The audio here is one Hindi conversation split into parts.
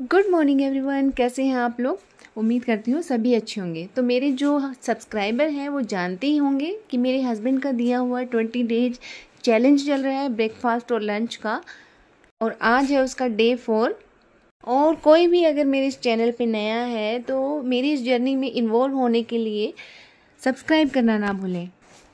गुड मॉर्निंग एवरीवन कैसे हैं आप लोग? उम्मीद करती हूँ सभी अच्छे होंगे। तो मेरे जो सब्सक्राइबर हैं, वो जानते ही होंगे कि मेरे हस्बैंड का दिया हुआ ट्वेंटी डेज़ चैलेंज चल रहा है ब्रेकफास्ट और लंच का। और आज है उसका डे फोर और कोई भी अगर मेरे इस चैनल पे नया है तो मेरी इस जर्नी में इन्वॉल्व होने के लिए सब्सक्राइब करना ना भूलें।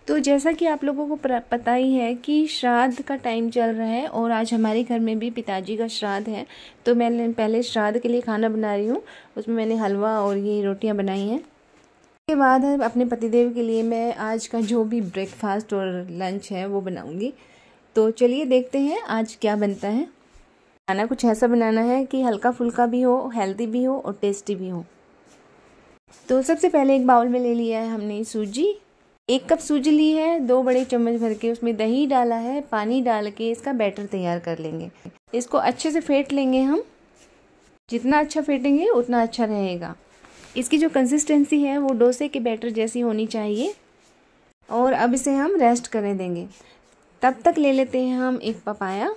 तो जैसा कि आप लोगों को पता ही है कि श्राद्ध का टाइम चल रहा है और आज हमारे घर में भी पिताजी का श्राद्ध है। तो मैंने पहले श्राद्ध के लिए खाना बना रही हूँ। उसमें मैंने हलवा और ये रोटियाँ बनाई हैं। उसके बाद अपने पतिदेव के लिए मैं आज का जो भी ब्रेकफास्ट और लंच है, वो बनाऊँगी। तो चलिए देखते हैं आज क्या बनता है। खाना कुछ ऐसा बनाना है कि हल्का फुल्का भी हो हेल्दी भी हो और टेस्टी भी हो। तो सबसे पहले एक बाउल में ले लिया है हमने सूजी। एक कप सूजी ली है, दो बड़े चम्मच भर के उसमें दही डाला है, पानी डाल के इसका बैटर तैयार कर लेंगे। इसको अच्छे से फेंट लेंगे हम। जितना अच्छा फेंटेंगे, उतना अच्छा रहेगा। इसकी जो कंसिस्टेंसी है, वो डोसे के बैटर जैसी होनी चाहिए। और अब इसे हम रेस्ट करने देंगे। तब तक ले लेते हैं हम एक पपाया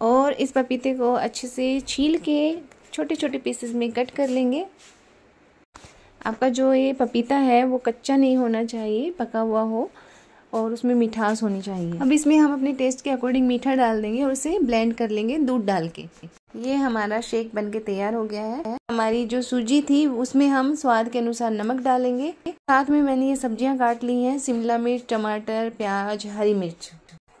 और इस पपीते को अच्छे से छील के छोटे छोटे पीसेस में कट कर लेंगे। आपका जो ये पपीता है, वो कच्चा नहीं होना चाहिए, पका हुआ हो और उसमें मिठास होनी चाहिए। अब इसमें हम अपने टेस्ट के अकॉर्डिंग मीठा डाल देंगे और उसे ब्लेंड कर लेंगे दूध डाल के। ये हमारा शेक बन के तैयार हो गया है। हमारी जो सूजी थी, उसमें हम स्वाद के अनुसार नमक डालेंगे। साथ में मैंने ये सब्ज़ियाँ काट ली हैं, शिमला मिर्च, टमाटर, प्याज, हरी मिर्च।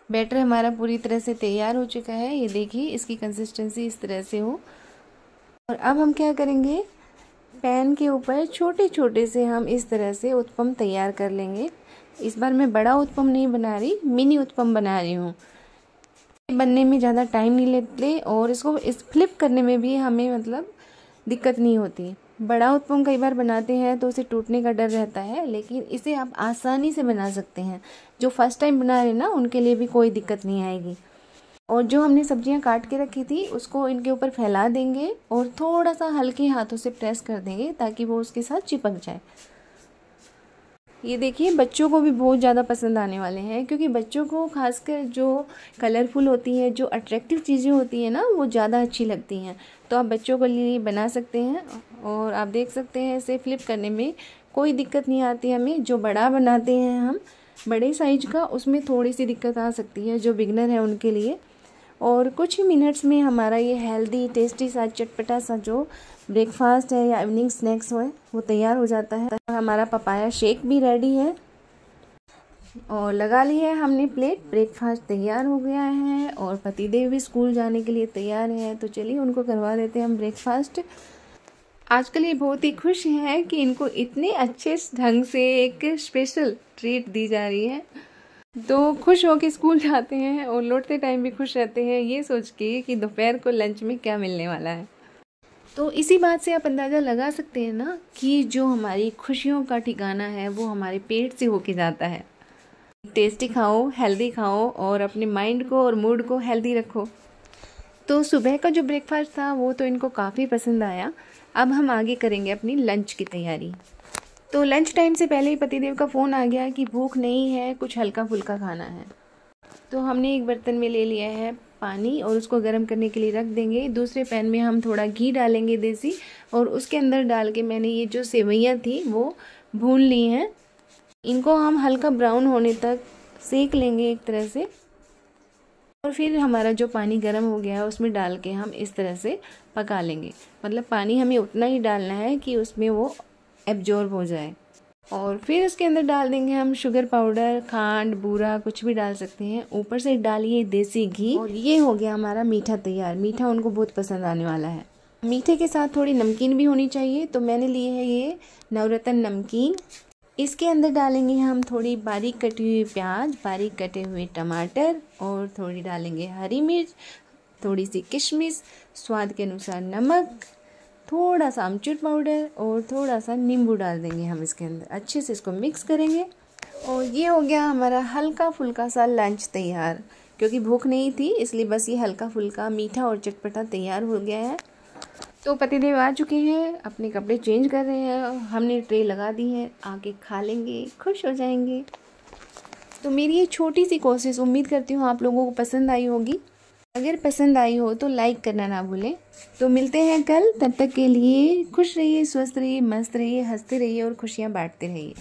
बैटर हमारा पूरी तरह से तैयार हो चुका है। ये देखिए, इसकी कंसिस्टेंसी इस तरह से हो। और अब हम क्या करेंगे? पैन के ऊपर छोटे छोटे से हम इस तरह से उत्पम तैयार कर लेंगे। इस बार मैं बड़ा उत्पम नहीं बना रही, मिनी उत्पम बना रही हूँ। बनने में ज़्यादा टाइम नहीं लेते और इसको इस फ्लिप करने में भी हमें मतलब दिक्कत नहीं होती। बड़ा उत्पम कई बार बनाते हैं तो उसे टूटने का डर रहता है, लेकिन इसे आप आसानी से बना सकते हैं। जो फ़र्स्ट टाइम बना रहे ना, उनके लिए भी कोई दिक्कत नहीं आएगी। और जो हमने सब्ज़ियाँ काट के रखी थी, उसको इनके ऊपर फैला देंगे और थोड़ा सा हल्के हाथों से प्रेस कर देंगे ताकि वो उसके साथ चिपक जाए। ये देखिए, बच्चों को भी बहुत ज़्यादा पसंद आने वाले हैं, क्योंकि बच्चों को खासकर जो कलरफुल होती है, जो अट्रैक्टिव चीज़ें होती हैं ना, वो ज़्यादा अच्छी लगती हैं। तो आप बच्चों के लिए बना सकते हैं और आप देख सकते हैं, इसे फ्लिप करने में कोई दिक्कत नहीं आती हमें। जो बड़ा बनाते हैं हम, बड़े साइज़ का, उसमें थोड़ी सी दिक्कत आ सकती है, जो बिगनर है उनके लिए। और कुछ ही मिनट्स में हमारा ये हेल्दी टेस्टी सा, चटपटा सा जो ब्रेकफास्ट है या इवनिंग स्नैक्स हो, वो तैयार हो जाता है। हमारा पपाया शेक भी रेडी है। और लगा लिया है हमने प्लेट ब्रेकफास्ट तैयार हो गया है और पतिदेव भी स्कूल जाने के लिए तैयार है। तो चलिए उनको करवा देते हैं हम ब्रेकफास्ट आजकल ये बहुत ही खुश हैं कि इनको इतने अच्छे ढंग से एक स्पेशल ट्रीट दी जा रही है। तो खुश हो के स्कूल जाते हैं और लौटते टाइम भी खुश रहते हैं, ये सोच के कि दोपहर को लंच में क्या मिलने वाला है। तो इसी बात से आप अंदाज़ा लगा सकते हैं ना कि जो हमारी खुशियों का ठिकाना है, वो हमारे पेट से होके जाता है। टेस्टी खाओ हेल्दी खाओ और अपने माइंड को और मूड को हेल्दी रखो। तो सुबह का जो ब्रेकफास्ट था, वो तो इनको काफ़ी पसंद आया। अब हम आगे करेंगे अपनी लंच की तैयारी। तो लंच टाइम से पहले ही पतिदेव का फ़ोन आ गया कि भूख नहीं है, कुछ हल्का फुल्का खाना है। तो हमने एक बर्तन में ले लिया है पानी और उसको गर्म करने के लिए रख देंगे। दूसरे पैन में हम थोड़ा घी डालेंगे देसी और उसके अंदर डाल के मैंने ये जो सेवैयाँ थी, वो भून ली हैं। इनको हम हल्का ब्राउन होने तक सेक लेंगे एक तरह से। और फिर हमारा जो पानी गर्म हो गया है, उसमें डाल के हम इस तरह से पका लेंगे। मतलब पानी हमें उतना ही डालना है कि उसमें वो एब्जॉर्ब हो जाए। और फिर इसके अंदर डाल देंगे हम शुगर पाउडर खांड, बूरा, कुछ भी डाल सकते हैं। ऊपर से डालिए देसी घी। और ये हो गया हमारा मीठा तैयार। मीठा उनको बहुत पसंद आने वाला है। मीठे के साथ थोड़ी नमकीन भी होनी चाहिए। तो मैंने लिए है ये नवरत्न नमकीन। इसके अंदर डालेंगे हम थोड़ी बारीक कटी हुई प्याज, बारीक कटे हुए टमाटर और थोड़ी डालेंगे हरी मिर्च, थोड़ी सी किशमिश, स्वाद के अनुसार नमक। थोड़ा सा अमचूर पाउडर और थोड़ा सा नींबू डाल देंगे हम इसके अंदर। अच्छे से इसको मिक्स करेंगे। और ये हो गया हमारा हल्का फुल्का सा लंच तैयार। क्योंकि भूख नहीं थी, इसलिए बस ये हल्का फुल्का मीठा और चटपटा तैयार हो गया है। तो पतिदेव आ चुके हैं, अपने कपड़े चेंज कर रहे हैं, हमने ट्रे लगा दी है, आके खा लेंगे, खुश हो जाएँगे। तो मेरी ये छोटी सी कोशिश, उम्मीद करती हूँ आप लोगों को पसंद आई होगी। अगर पसंद आई हो तो लाइक करना ना भूलें। तो मिलते हैं कल, तब तक के लिए खुश रहिए, स्वस्थ रहिए, मस्त रहिए, हँसते रहिए और खुशियाँ बांटते रहिए।